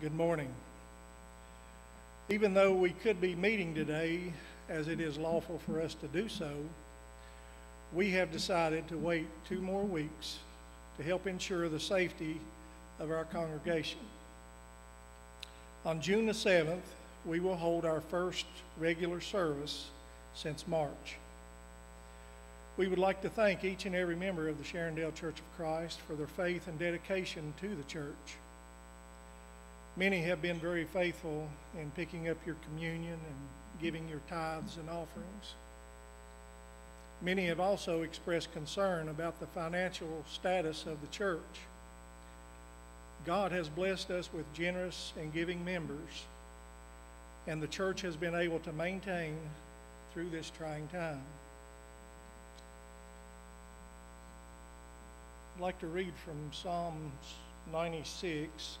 Good morning. Even though we could be meeting today, as it is lawful for us to do so, we have decided to wait two more weeks to help ensure the safety of our congregation. On June the 7th, we will hold our first regular service since March. We would like to thank each and every member of the Sharondale Church of Christ for their faith and dedication to the church. Many have been very faithful in picking up your communion and giving your tithes and offerings. Many have also expressed concern about the financial status of the church. God has blessed us with generous and giving members, and the church has been able to maintain through this trying time. I'd like to read from Psalms 96.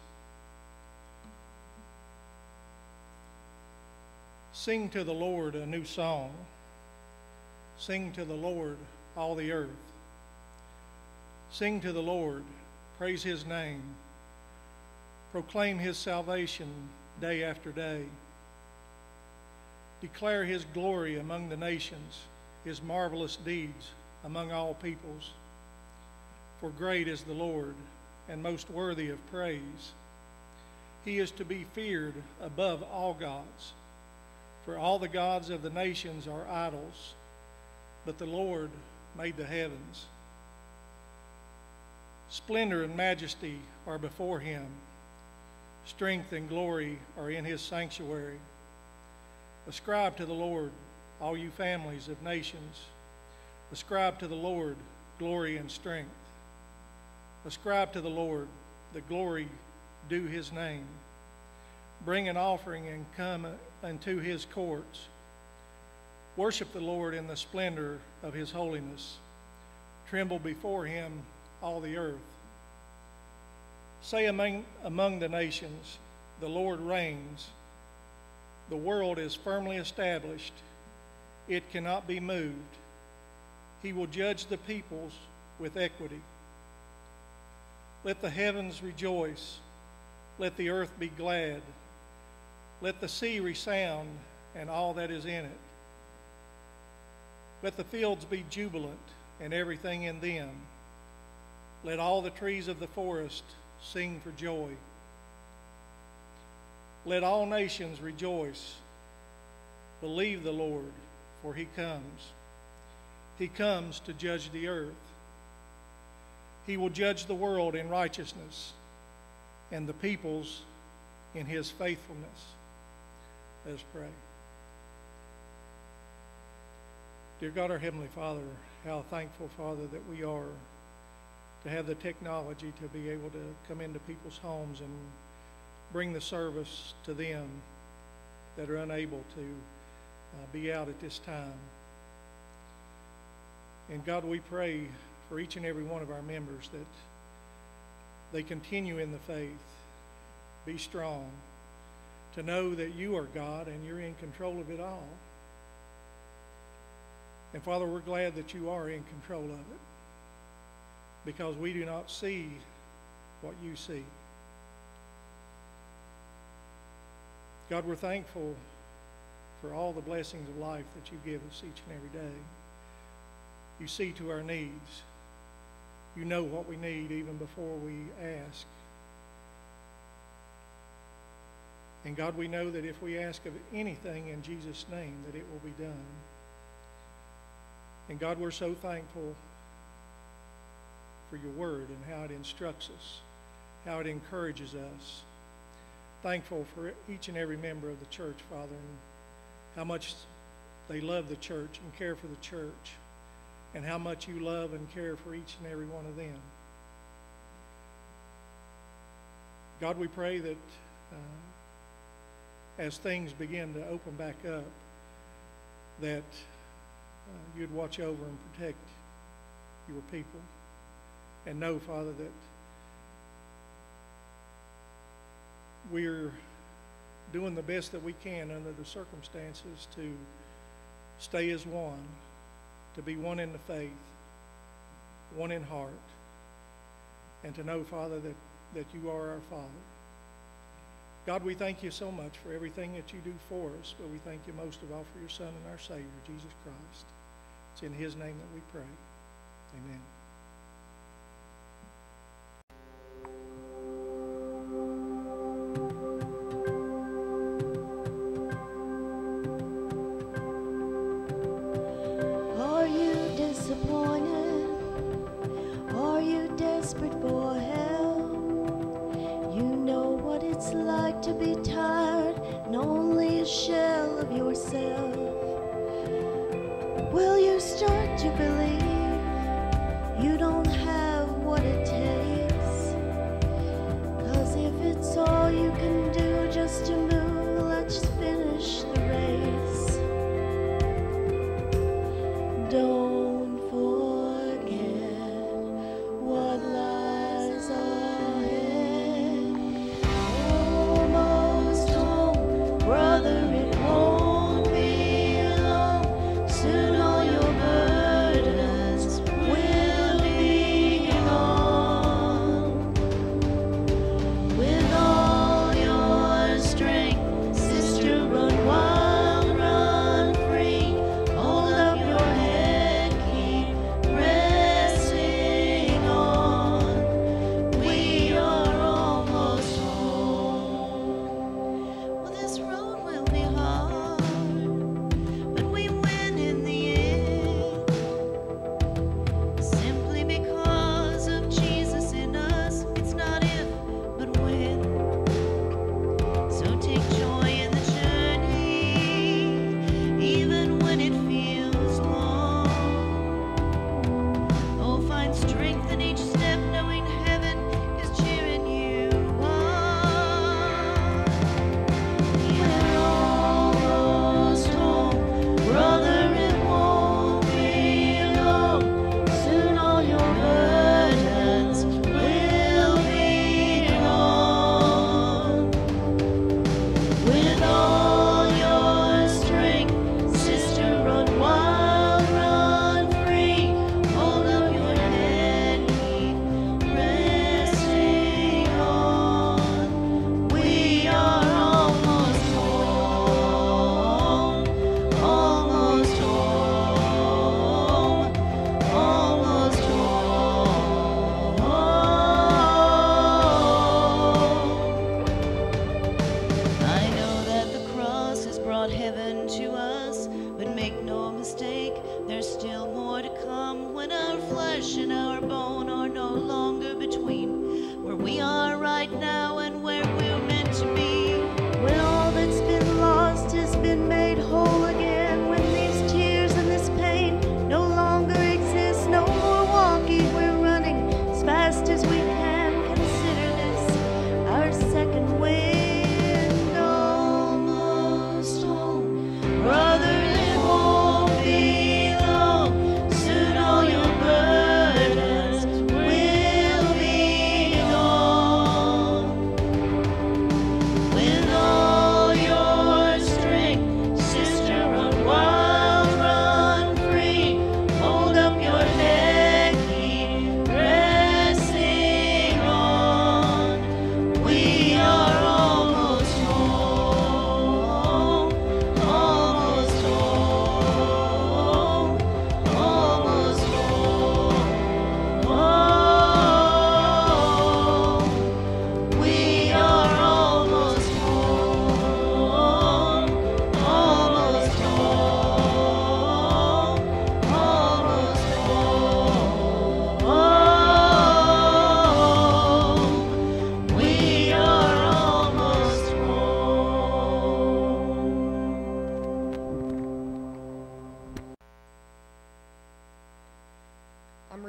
Sing to the Lord a new song. Sing to the Lord, all the earth. Sing to the Lord, praise his name. Proclaim his salvation day after day. Declare his glory among the nations, his marvelous deeds among all peoples. For great is the Lord, and most worthy of praise. He is to be feared above all gods. For all the gods of the nations are idols, but the Lord made the heavens. Splendor and majesty are before him, strength and glory are in his sanctuary. Ascribe to the Lord, all you families of nations. Ascribe to the Lord glory and strength. Ascribe to the Lord the glory due his name. Bring an offering and come unto his courts. Worship the Lord in the splendor of his holiness. Tremble before him, all the earth. Say among, among the nations, The Lord reigns. The world is firmly established, it cannot be moved. He will judge the peoples with equity. Let the heavens rejoice, let the earth be glad. Let the sea resound and all that is in it. Let the fields be jubilant and everything in them. Let all the trees of the forest sing for joy. Let all nations rejoice. Believe the Lord, for he comes. He comes to judge the earth. He will judge the world in righteousness and the peoples in his faithfulness. Let's pray. Dear God, our Heavenly Father, how thankful, Father, that we are to have the technology to be able to come into people's homes and bring the service to them that are unable to uh, be out at this time. And God, we pray for each and every one of our members that they continue in the faith, be strong, to know that you are God and you're in control of it all. And Father, we're glad that you are in control of it because we do not see what you see. God, we're thankful for all the blessings of life that you give us each and every day. You see to our needs. You know what we need even before we ask. And God, we know that if we ask of anything in Jesus' name, that it will be done. And God, we're so thankful for your word and how it instructs us, how it encourages us. Thankful for each and every member of the church, Father, and how much they love the church and care for the church, and how much you love and care for each and every one of them. God, we pray that. Uh, as things begin to open back up, that uh, you'd watch over and protect your people. And know, Father, that we're doing the best that we can under the circumstances to stay as one, to be one in the faith, one in heart, and to know, Father, that, that you are our Father. God, we thank you so much for everything that you do for us, but we thank you most of all for your Son and our Savior, Jesus Christ. It's in his name that we pray. Amen. Thank you. you believe?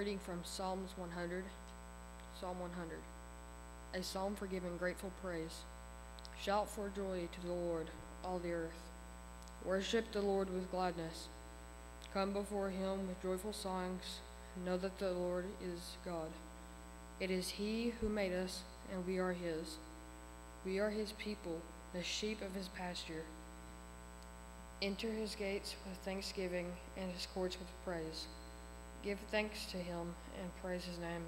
reading from Psalms 100. Psalm 100. A psalm for giving grateful praise. Shout for joy to the Lord, all the earth. Worship the Lord with gladness. Come before him with joyful songs. Know that the Lord is God. It is he who made us, and we are his. We are his people, the sheep of his pasture. Enter his gates with thanksgiving and his courts with praise. Give thanks to him and praise his name.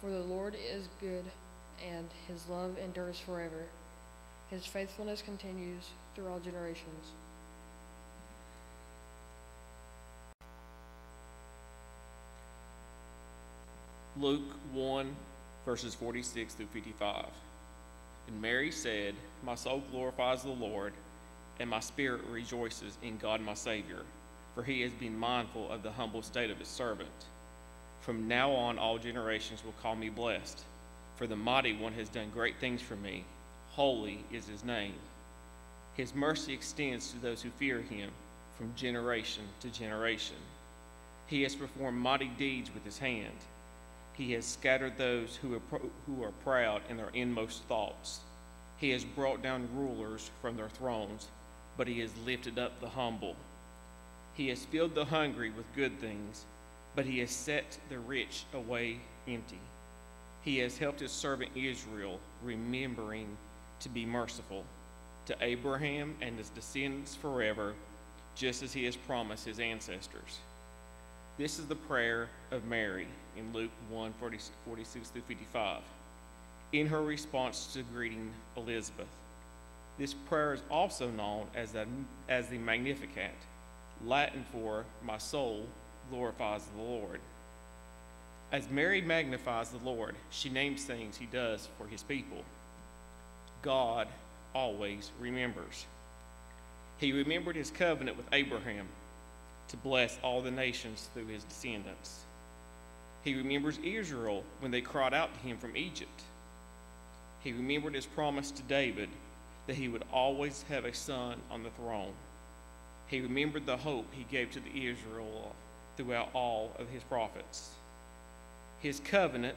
For the Lord is good, and his love endures forever. His faithfulness continues through all generations. Luke 1, verses 46 through 55. And Mary said, My soul glorifies the Lord, and my spirit rejoices in God my Savior for he has been mindful of the humble state of his servant. From now on, all generations will call me blessed, for the mighty one has done great things for me. Holy is his name. His mercy extends to those who fear him from generation to generation. He has performed mighty deeds with his hand. He has scattered those who are, who are proud in their inmost thoughts. He has brought down rulers from their thrones, but he has lifted up the humble. He has filled the hungry with good things, but he has set the rich away empty. He has helped his servant Israel, remembering to be merciful to Abraham and his descendants forever, just as he has promised his ancestors. This is the prayer of Mary in Luke 1 46 through 55. In her response to greeting Elizabeth, this prayer is also known as the, as the Magnificat, Latin for my soul glorifies the Lord. As Mary magnifies the Lord, she names things he does for his people. God always remembers. He remembered his covenant with Abraham to bless all the nations through his descendants. He remembers Israel when they cried out to him from Egypt. He remembered his promise to David that he would always have a son on the throne. He remembered the hope he gave to the Israel throughout all of his prophets. His covenant,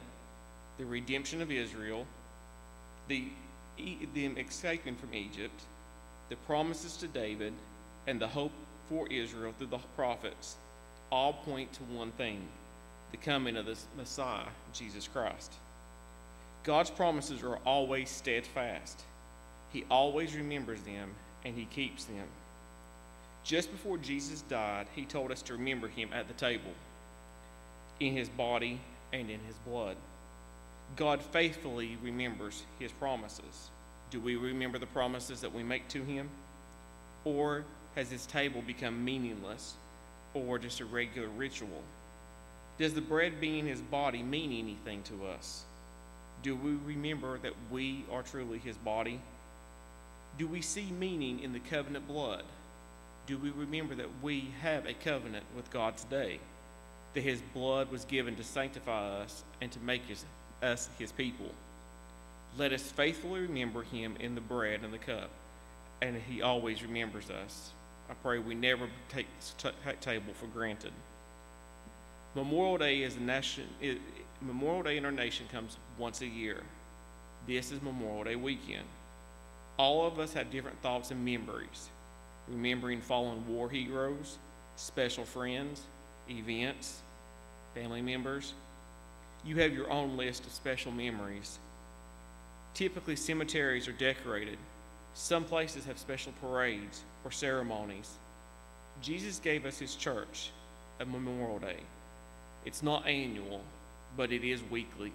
the redemption of Israel, the them escaping from Egypt, the promises to David, and the hope for Israel through the prophets all point to one thing the coming of the Messiah, Jesus Christ. God's promises are always steadfast. He always remembers them and he keeps them. Just before Jesus died, he told us to remember him at the table, in his body and in his blood. God faithfully remembers his promises. Do we remember the promises that we make to him? Or has his table become meaningless or just a regular ritual? Does the bread being his body mean anything to us? Do we remember that we are truly his body? Do we see meaning in the covenant blood? Do we remember that we have a covenant with God today? That his blood was given to sanctify us and to make his us his people. Let us faithfully remember him in the bread and the cup, and he always remembers us. I pray we never take t- table for granted. Memorial Day is a nation. It, Memorial Day in our nation comes once a year. This is Memorial Day weekend. All of us have different thoughts and memories, remembering fallen war heroes, special friends, events, family members, you have your own list of special memories. Typically, cemeteries are decorated. Some places have special parades or ceremonies. Jesus gave us his church a Memorial Day. It's not annual, but it is weekly.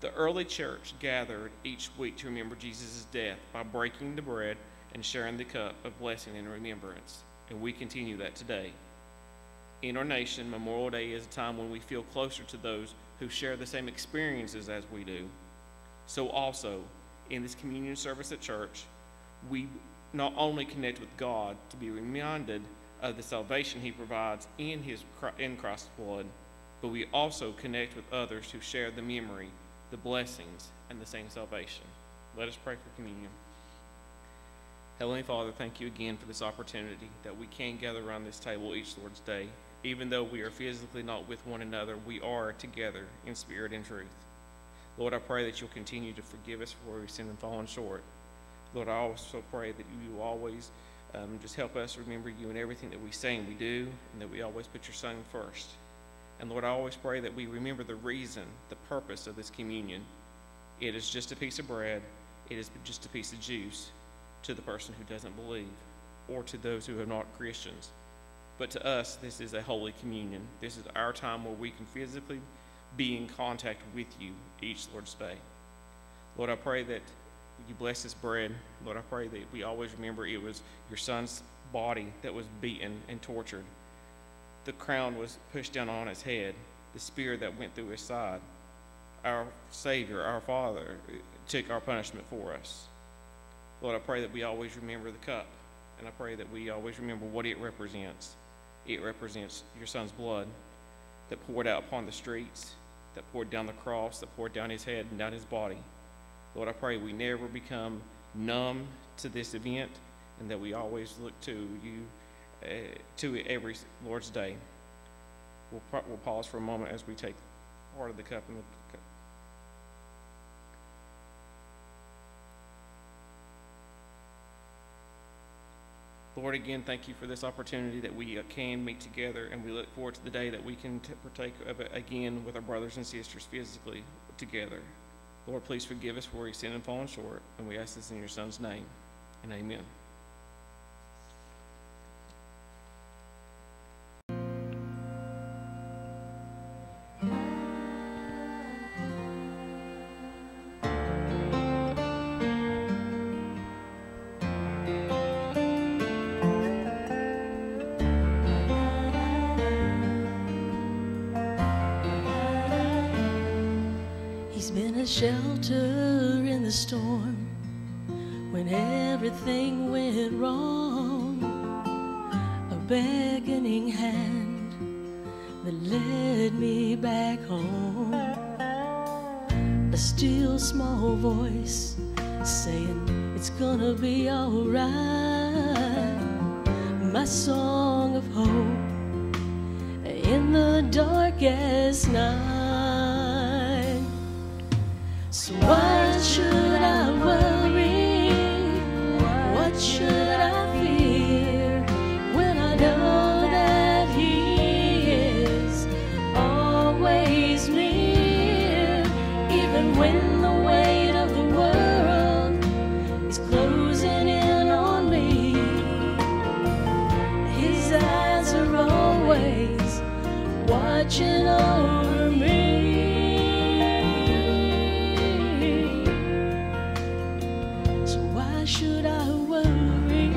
The early church gathered each week to remember Jesus' death by breaking the bread and sharing the cup of blessing and remembrance. And we continue that today. In our nation, Memorial Day is a time when we feel closer to those who share the same experiences as we do. So, also, in this communion service at church, we not only connect with God to be reminded of the salvation He provides in, his, in Christ's blood, but we also connect with others who share the memory, the blessings, and the same salvation. Let us pray for communion. Heavenly Father, thank you again for this opportunity that we can gather around this table each Lord's Day even though we are physically not with one another, we are together in spirit and truth. Lord, I pray that you'll continue to forgive us for where we've sinned and fallen short. Lord, I also pray that you always um, just help us remember you in everything that we say and we do, and that we always put your Son first. And Lord, I always pray that we remember the reason, the purpose of this communion. It is just a piece of bread, it is just a piece of juice to the person who doesn't believe, or to those who are not Christians. But to us, this is a holy communion. This is our time where we can physically be in contact with you each Lord's Day. Lord, I pray that you bless this bread. Lord, I pray that we always remember it was your son's body that was beaten and tortured. The crown was pushed down on his head, the spear that went through his side. Our Savior, our Father, took our punishment for us. Lord, I pray that we always remember the cup, and I pray that we always remember what it represents. It represents your son's blood that poured out upon the streets, that poured down the cross, that poured down his head and down his body. Lord, I pray we never become numb to this event and that we always look to you, uh, to it every Lord's Day. We'll, we'll pause for a moment as we take part of the cup and the Lord, again, thank you for this opportunity that we uh, can meet together, and we look forward to the day that we can partake of it again with our brothers and sisters physically together. Lord, please forgive us where we sin and fallen short, and we ask this in your Son's name, and amen. Shelter in the storm when everything went wrong. A beckoning hand that led me back home. A still small voice saying it's gonna be alright. My song of hope in the darkest night. Watching over me. So why should I worry?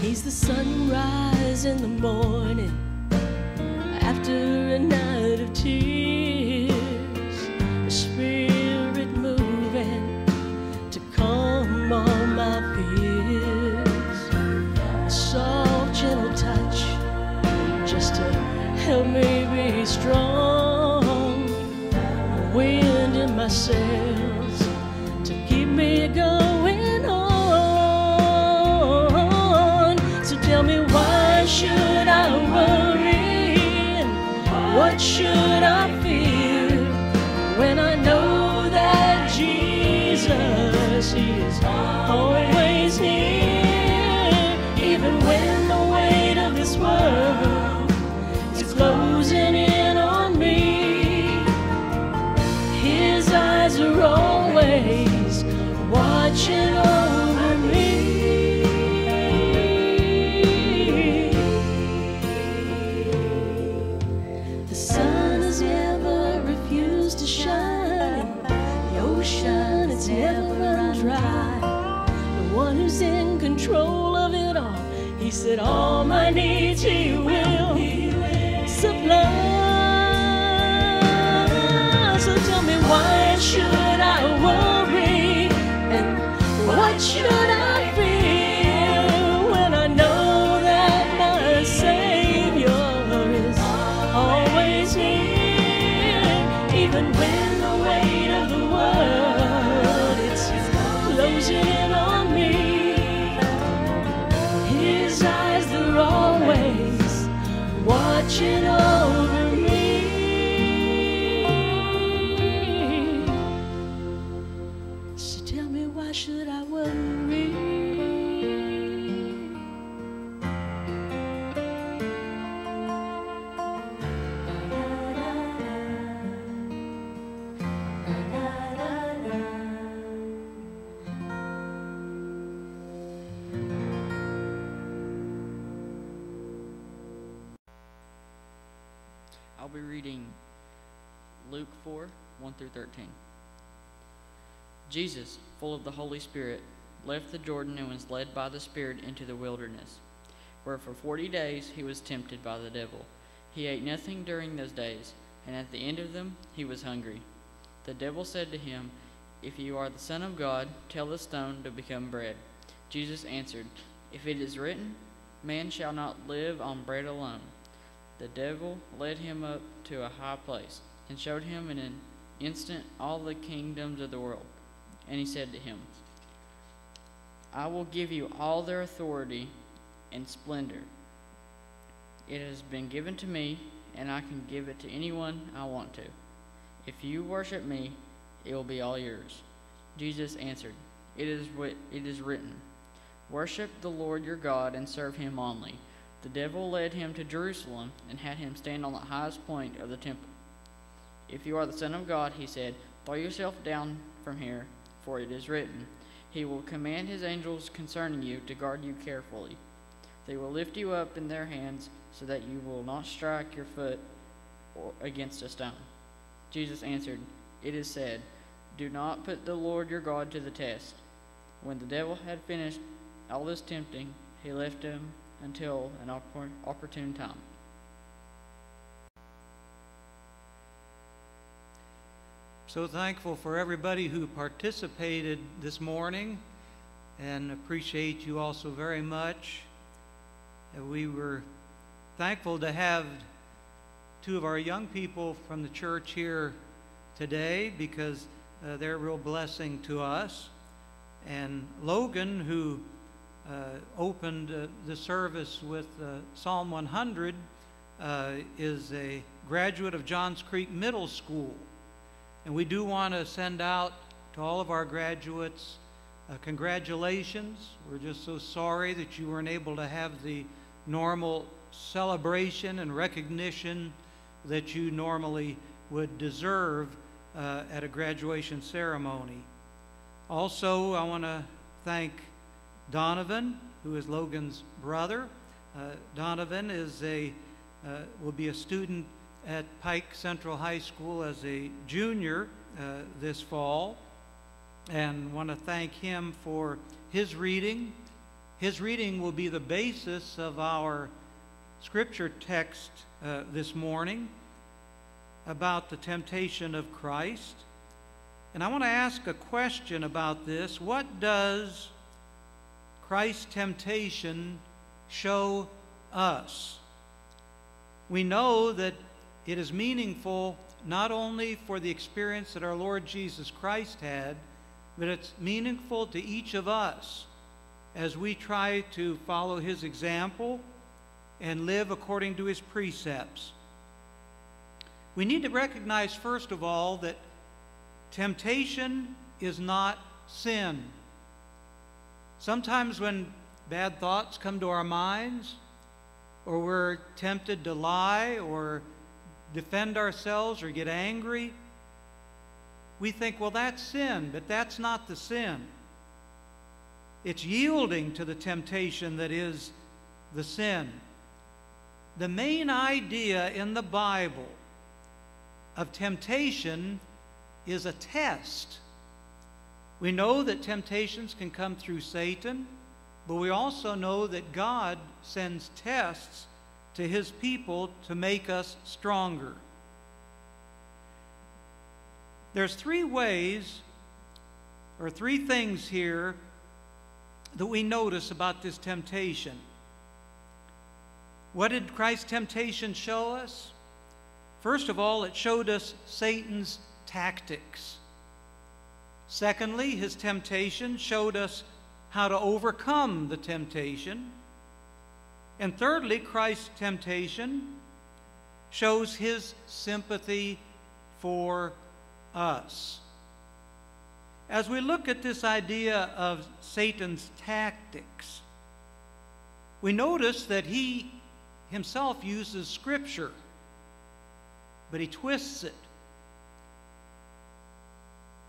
He's the sunrise in the morning myself Said, All my needs Jesus, full of the Holy Spirit, left the Jordan and was led by the Spirit into the wilderness, where for forty days he was tempted by the devil. He ate nothing during those days, and at the end of them he was hungry. The devil said to him, If you are the Son of God, tell the stone to become bread. Jesus answered, If it is written, Man shall not live on bread alone. The devil led him up to a high place, and showed him in an instant all the kingdoms of the world. And he said to him, I will give you all their authority and splendor. It has been given to me, and I can give it to anyone I want to. If you worship me, it will be all yours. Jesus answered, It is what it is written. Worship the Lord your God and serve him only. The devil led him to Jerusalem and had him stand on the highest point of the temple. If you are the Son of God, he said, throw yourself down from here, for it is written, He will command His angels concerning you to guard you carefully. They will lift you up in their hands so that you will not strike your foot against a stone. Jesus answered, It is said, Do not put the Lord your God to the test. When the devil had finished all this tempting, he left him until an opportune time. So thankful for everybody who participated this morning and appreciate you also very much. We were thankful to have two of our young people from the church here today because uh, they're a real blessing to us. And Logan, who uh, opened uh, the service with uh, Psalm 100, uh, is a graduate of Johns Creek Middle School. And we do want to send out to all of our graduates uh, congratulations. We're just so sorry that you weren't able to have the normal celebration and recognition that you normally would deserve uh, at a graduation ceremony. Also, I want to thank Donavan, who is Logan's brother. Uh, Donavan is a uh, will be a student at Pike Central High School as a junior uh, this fall and want to thank him for his reading. His reading will be the basis of our scripture text uh, this morning about the temptation of Christ. And I want to ask a question about this. What does Christ's temptation show us? We know that it is meaningful not only for the experience that our Lord Jesus Christ had, but it's meaningful to each of us as we try to follow his example and live according to his precepts. We need to recognize, first of all, that temptation is not sin. Sometimes when bad thoughts come to our minds, or we're tempted to lie or defend ourselves or get angry, we think, well, that's sin, but that's not the sin. It's yielding to the temptation that is the sin. The main idea in the Bible of temptation is a test. We know that temptations can come through Satan, but we also know that God sends tests to his people to make us stronger. There's three ways or three things here that we notice about this temptation. What did Christ's temptation show us? First of all, it showed us Satan's tactics. Secondly, his temptation showed us how to overcome the temptation. And thirdly, Christ's temptation shows his sympathy for us. As we look at this idea of Satan's tactics, we notice that he himself uses Scripture, but he twists it.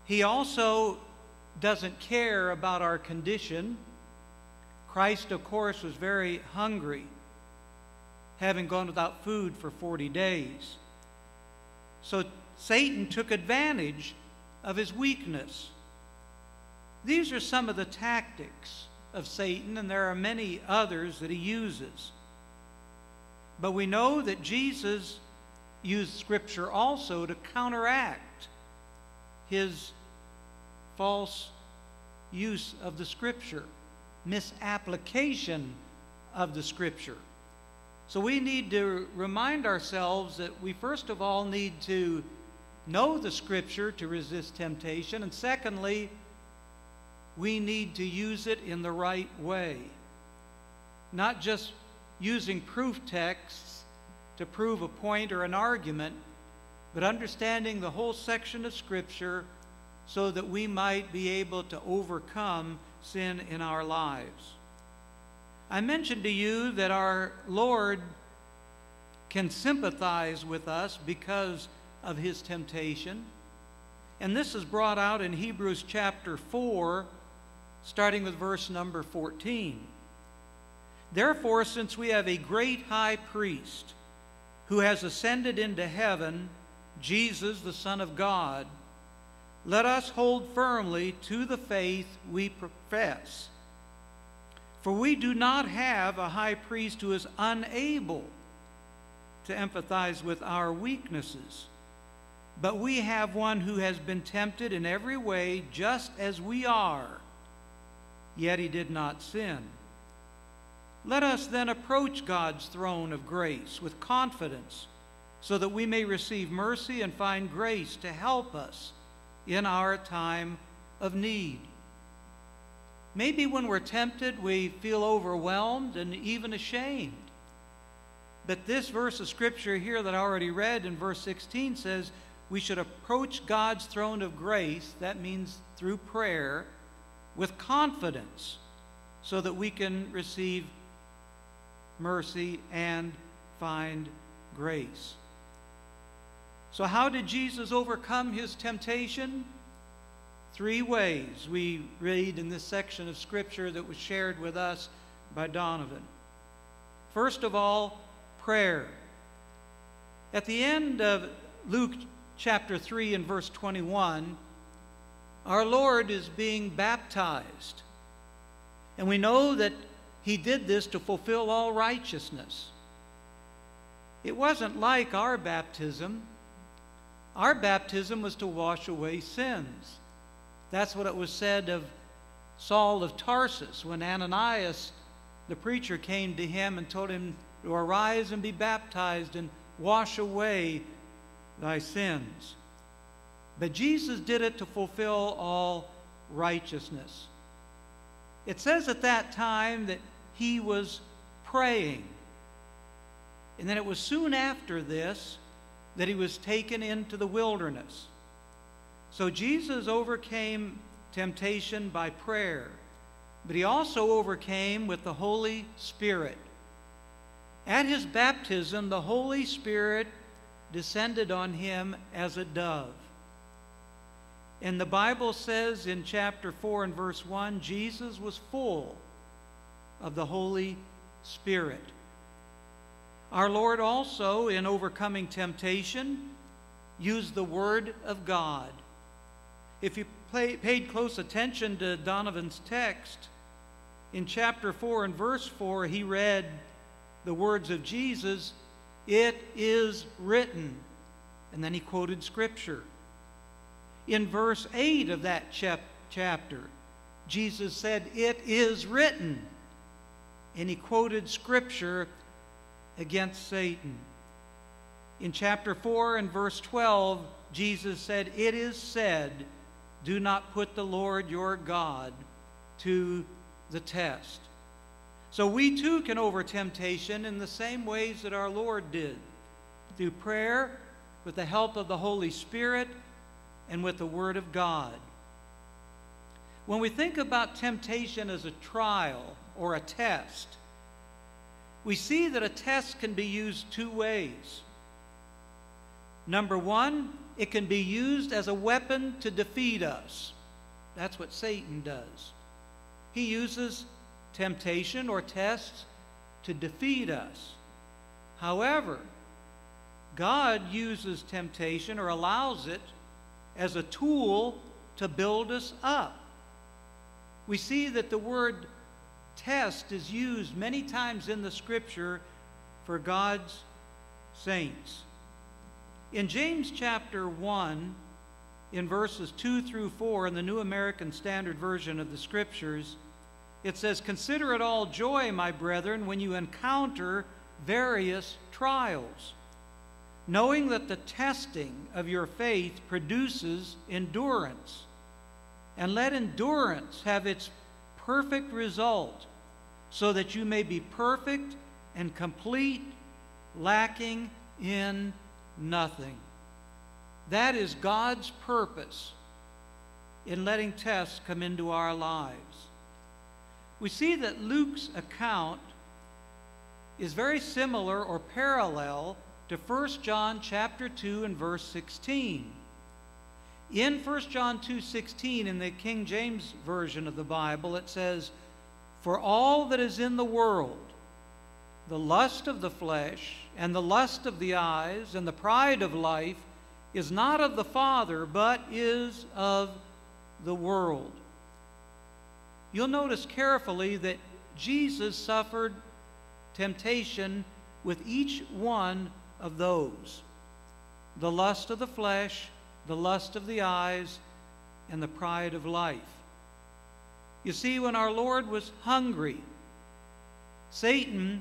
He also doesn't care about our condition Christ, of course, was very hungry, having gone without food for 40 days. So Satan took advantage of his weakness. These are some of the tactics of Satan, and there are many others that he uses. But we know that Jesus used Scripture also to counteract his false use of the Scripture, misapplication of the Scripture. So we need to remind ourselves that we first of all need to know the Scripture to resist temptation, and secondly, we need to use it in the right way. Not just using proof texts to prove a point or an argument, but understanding the whole section of Scripture so that we might be able to overcome sin in our lives. I mentioned to you that our Lord can sympathize with us because of his temptation. And this is brought out in Hebrews chapter 4, starting with verse number 14. Therefore, since we have a great high priest who has ascended into heaven, Jesus, the Son of God, let us hold firmly to the faith we profess. For we do not have a high priest who is unable to empathize with our weaknesses, but we have one who has been tempted in every way just as we are, yet he did not sin. Let us then approach God's throne of grace with confidence so that we may receive mercy and find grace to help us in our time of need. Maybe when we're tempted, we feel overwhelmed and even ashamed. But this verse of Scripture here that I already read in verse 16 says we should approach God's throne of grace, that means through prayer, with confidence so that we can receive mercy and find grace. So, how did Jesus overcome his temptation? Three ways we read in this section of Scripture that was shared with us by Donavan. First of all, prayer. At the end of Luke chapter 3 and verse 21, our Lord is being baptized. And we know that he did this to fulfill all righteousness. It wasn't like our baptism. Our baptism was to wash away sins. That's what it was said of Saul of Tarsus when Ananias, the preacher, came to him and told him to arise and be baptized and wash away thy sins. But Jesus did it to fulfill all righteousness. It says at that time that he was praying. And then it was soon after this that he was taken into the wilderness. So Jesus overcame temptation by prayer, but he also overcame with the Holy Spirit. At his baptism, the Holy Spirit descended on him as a dove. And the Bible says in chapter 4 and verse 1 Jesus was full of the Holy Spirit. Our Lord also, in overcoming temptation, used the Word of God. If you paid close attention to Donavan's text, in chapter 4 and verse 4, he read the words of Jesus, It is written. And then he quoted Scripture. In verse 8 of that chap- chapter, Jesus said, It is written. And he quoted Scripture against Satan. In chapter 4 and verse 12, Jesus said, It is said, Do not put the Lord your God to the test. So we too can over temptation in the same ways that our Lord did through prayer, with the help of the Holy Spirit, and with the Word of God. When we think about temptation as a trial or a test, we see that a test can be used two ways. Number one, it can be used as a weapon to defeat us. That's what Satan does. He uses temptation or tests to defeat us. However, God uses temptation or allows it as a tool to build us up. We see that the word test is used many times in the scripture for God's saints. In James chapter 1, in verses 2 through 4, in the New American Standard Version of the Scriptures, it says, Consider it all joy, my brethren, when you encounter various trials, knowing that the testing of your faith produces endurance. And let endurance have its perfect result, so that you may be perfect and complete, lacking in nothing. That is God's purpose in letting tests come into our lives. We see that Luke's account is very similar or parallel to 1 John chapter 2 and verse 16. In 1 John 2:16 in the King James version of the Bible it says, "For all that is in the world, the lust of the flesh and the lust of the eyes and the pride of life is not of the Father, but is of the world." You'll notice carefully that Jesus suffered temptation with each one of those the lust of the flesh, the lust of the eyes, and the pride of life. You see, when our Lord was hungry, Satan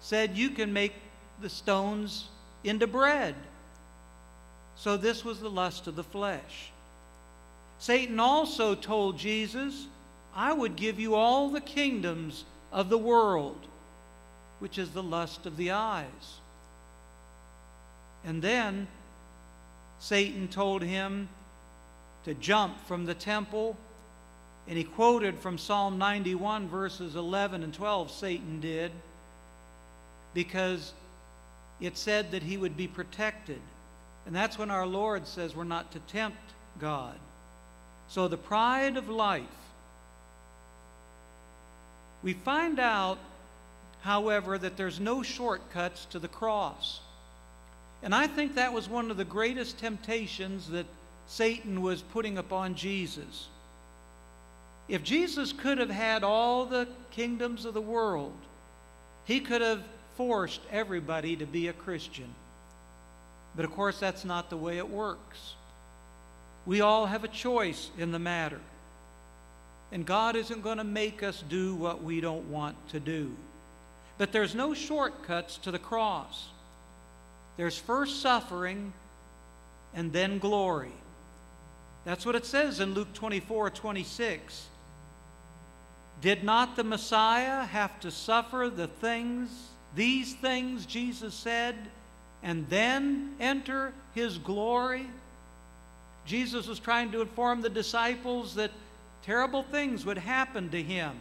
said, You can make the stones into bread. So this was the lust of the flesh. Satan also told Jesus, I would give you all the kingdoms of the world, which is the lust of the eyes. And then Satan told him to jump from the temple, and he quoted from Psalm 91, verses 11 and 12, Satan did, because it said that he would be protected. And that's when our Lord says we're not to tempt God. So the pride of life. We find out, however, that there's no shortcuts to the cross. And I think that was one of the greatest temptations that Satan was putting upon Jesus. If Jesus could have had all the kingdoms of the world, he could have forced everybody to be a Christian. But of course, that's not the way it works. We all have a choice in the matter. And God isn't going to make us do what we don't want to do. But there's no shortcuts to the cross. There's first suffering and then glory. That's what it says in Luke 24 26. Did not the Messiah have to suffer the things, these things, Jesus said, and then enter his glory? Jesus was trying to inform the disciples that terrible things would happen to him.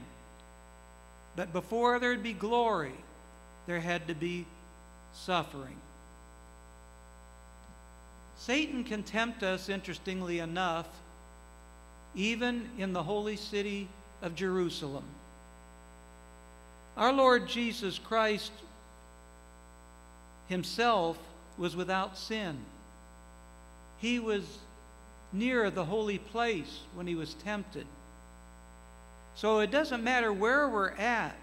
But before there'd be glory, there had to be suffering. Satan can tempt us, interestingly enough, even in the holy city of Jerusalem. Our Lord Jesus Christ himself was without sin. He was near the holy place when he was tempted. So it doesn't matter where we're at,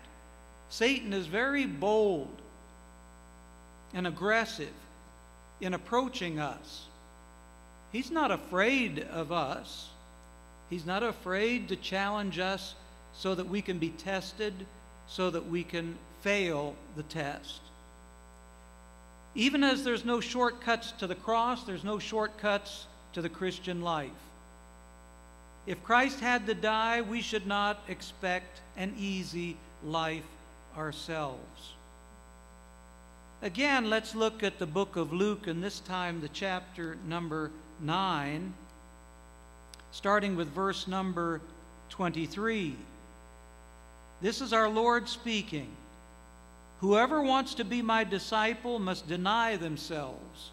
Satan is very bold and aggressive in approaching us. He's not afraid of us. He's not afraid to challenge us so that we can be tested, so that we can fail the test. Even as there's no shortcuts to the cross, there's no shortcuts to the Christian life. If Christ had to die, we should not expect an easy life ourselves. Again, let's look at the book of Luke, and this time the chapter number 9, starting with verse number 23. This is our Lord speaking. Whoever wants to be my disciple must deny themselves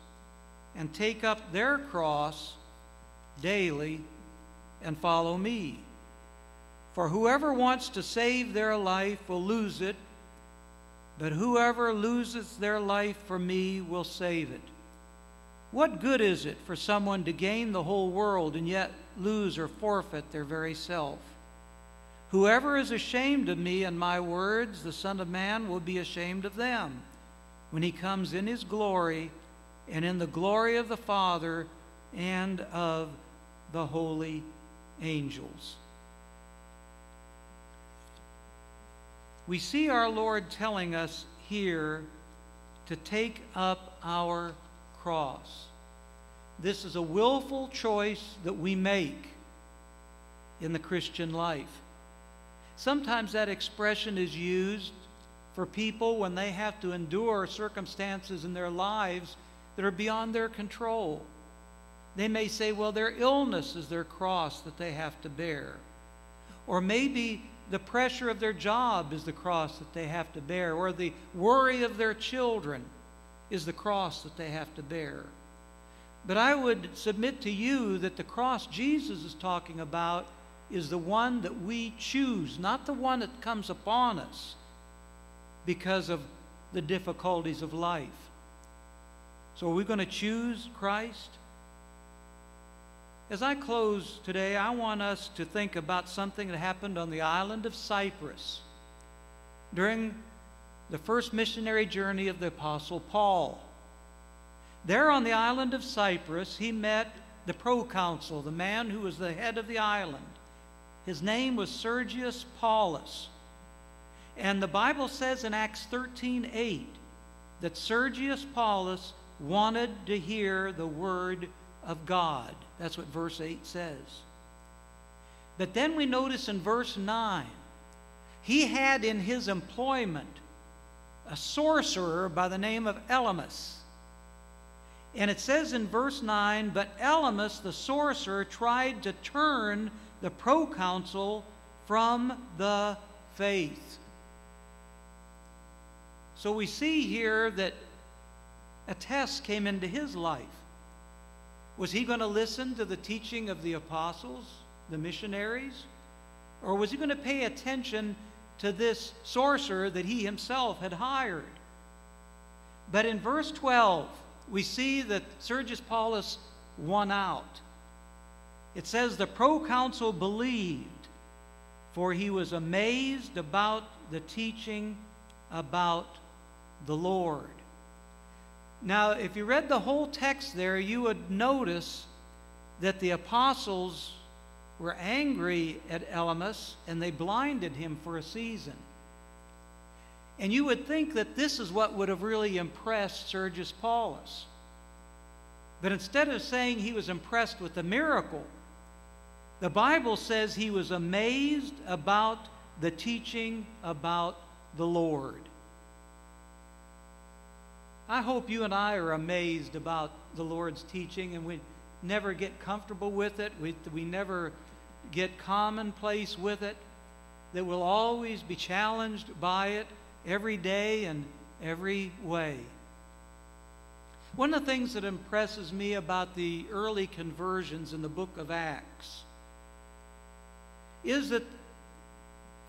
and take up their cross daily and follow me. For whoever wants to save their life will lose it, but whoever loses their life for me will save it. What good is it for someone to gain the whole world and yet lose or forfeit their very self? Whoever is ashamed of me and my words, the Son of Man will be ashamed of them when he comes in his glory and in the glory of the Father and of the holy angels. We see our Lord telling us here to take up our cross. This is a willful choice that we make in the Christian life. Sometimes that expression is used for people when they have to endure circumstances in their lives that are beyond their control. They may say, well, their illness is their cross that they have to bear. Or maybe the pressure of their job is the cross that they have to bear. Or the worry of their children is the cross that they have to bear. But I would submit to you that the cross Jesus is talking about is the one that we choose, not the one that comes upon us because of the difficulties of life. So, are we going to choose Christ? As I close today, I want us to think about something that happened on the island of Cyprus during the first missionary journey of the Apostle Paul. There on the island of Cyprus, he met the proconsul, the man who was the head of the island. His name was Sergius Paulus. And the Bible says in Acts 13 8 that Sergius Paulus wanted to hear the word of God. That's what verse 8 says. But then we notice in verse 9, he had in his employment a sorcerer by the name of Elymas. And it says in verse 9, but Elymas, the sorcerer, tried to turn the proconsul from the faith. So we see here that a test came into his life. Was he going to listen to the teaching of the apostles, the missionaries? Or was he going to pay attention to this sorcerer that he himself had hired? But in verse 12, we see that Sergius Paulus won out. It says, The proconsul believed, for he was amazed about the teaching about the Lord. Now, if you read the whole text there, you would notice that the apostles were angry at Elymas and they blinded him for a season. And you would think that this is what would have really impressed Sergius Paulus. But instead of saying he was impressed with the miracle, the Bible says he was amazed about the teaching about the Lord. I hope you and I are amazed about the Lord's teaching and we never get comfortable with it. We, we never get commonplace with it. That we'll always be challenged by it every day and every way. One of the things that impresses me about the early conversions in the book of Acts is that,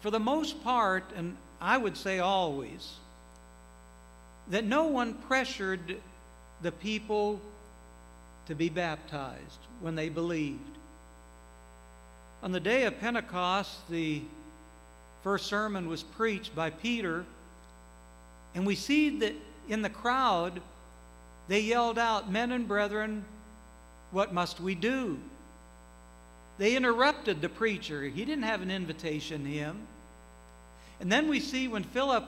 for the most part, and I would say always, that no one pressured the people to be baptized when they believed. On the day of Pentecost, the first sermon was preached by Peter, and we see that in the crowd, they yelled out, Men and brethren, what must we do? They interrupted the preacher. He didn't have an invitation to him. And then we see when Philip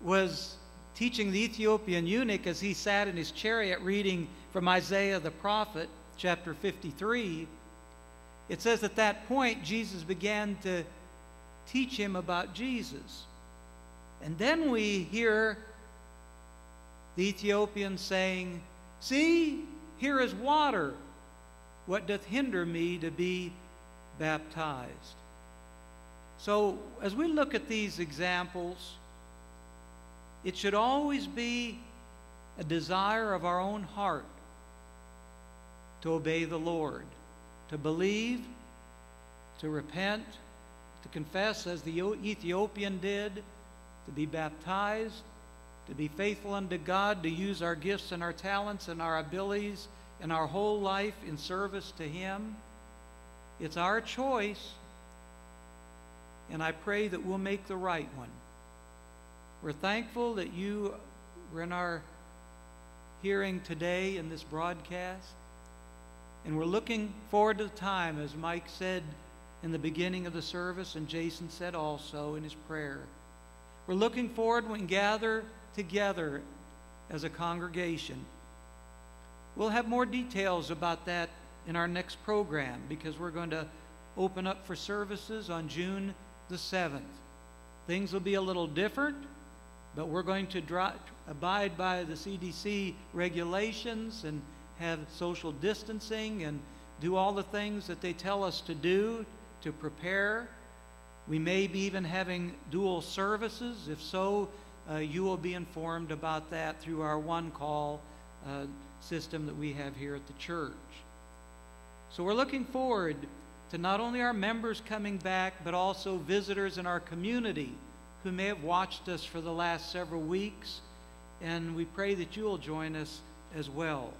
was teaching the Ethiopian eunuch as he sat in his chariot reading from Isaiah the prophet, chapter 53, it says at that point Jesus began to teach him about Jesus. And then we hear the Ethiopian saying, See, here is water. What doth hinder me to be baptized? So, as we look at these examples, it should always be a desire of our own heart to obey the Lord, to believe, to repent, to confess as the Ethiopian did, to be baptized, to be faithful unto God, to use our gifts and our talents and our abilities and our whole life in service to Him. It's our choice, and I pray that we'll make the right one. We're thankful that you were in our hearing today in this broadcast, and we're looking forward to the time, as Mike said in the beginning of the service, and Jason said also in his prayer. We're looking forward when we gather together as a congregation. We'll have more details about that in our next program because we're going to open up for services on June the 7th. Things will be a little different, but we're going to abide by the CDC regulations and have social distancing and do all the things that they tell us to do to prepare. We may be even having dual services. If so, uh, you will be informed about that through our one call uh, system that we have here at the church. So we're looking forward to not only our members coming back, but also visitors in our community who may have watched us for the last several weeks. And we pray that you will join us as well.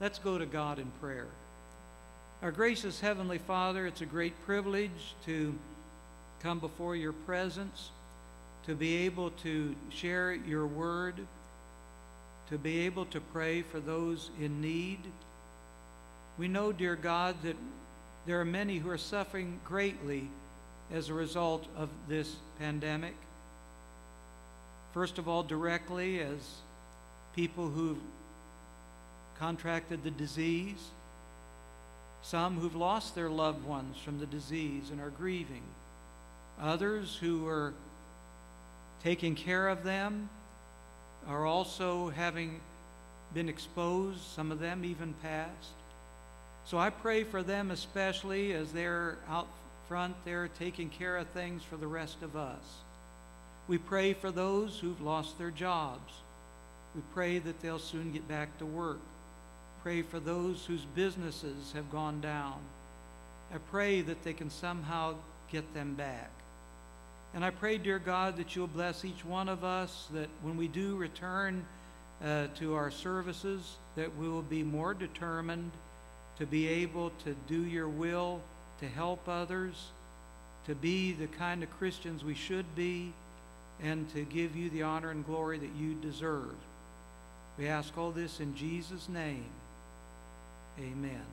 Let's go to God in prayer. Our gracious Heavenly Father, it's a great privilege to come before your presence, to be able to share your word, to be able to pray for those in need. We know, dear God, that there are many who are suffering greatly as a result of this pandemic. First of all, directly as people who've contracted the disease, some who've lost their loved ones from the disease and are grieving, others who are taking care of them are also having been exposed, some of them even passed. So I pray for them especially as they're out front there taking care of things for the rest of us. We pray for those who've lost their jobs. We pray that they'll soon get back to work. Pray for those whose businesses have gone down. I pray that they can somehow get them back. And I pray, dear God, that you'll bless each one of us, that when we do return uh, to our services, that we will be more determined to be able to do your will, to help others, to be the kind of Christians we should be, and to give you the honor and glory that you deserve. We ask all this in Jesus' name. Amen.